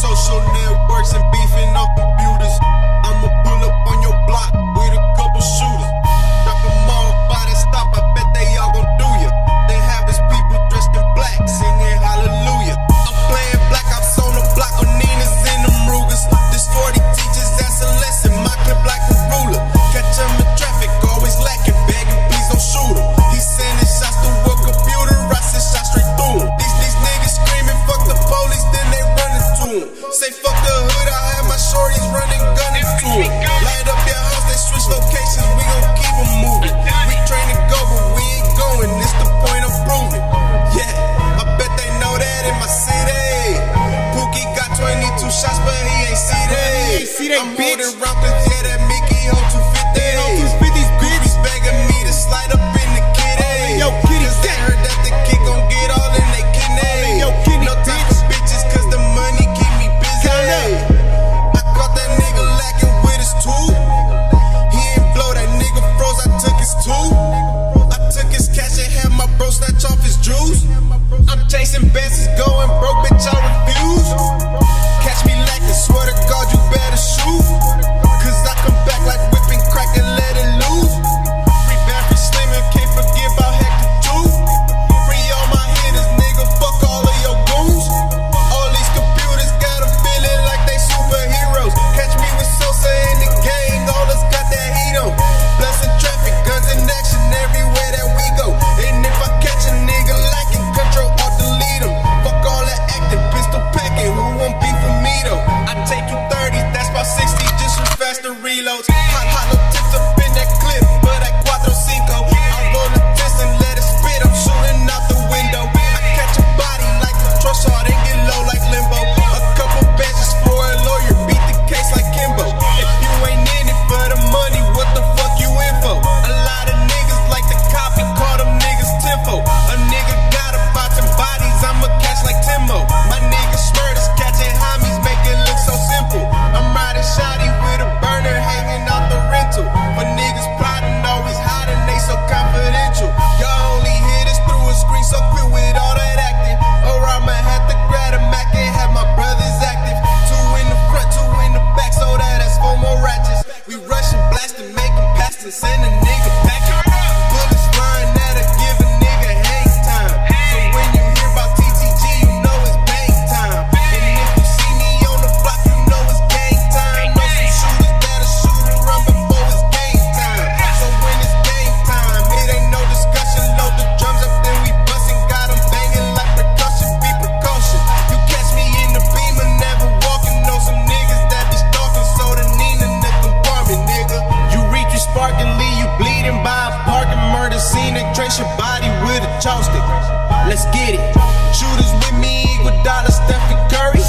social networks and beefing I'm bitch. I'm rompers, yeah, that Mickey Hold 250. Hold These bitches begging me to slide up in the kitty. Yo, kitty, Cause I heard that the kid gon' get all in they kidney. Yo, kitty, no time bitch. for bitches, cause the money keep me busy. Hey. I caught that nigga lacking with his tool. He didn't blow, that nigga froze, I took his tool. faster reloads. Hot, hot, no tips up in that clip, but at cuatro cinco. Let's get it. Shooters with me, Iguodala, Stephen Curry.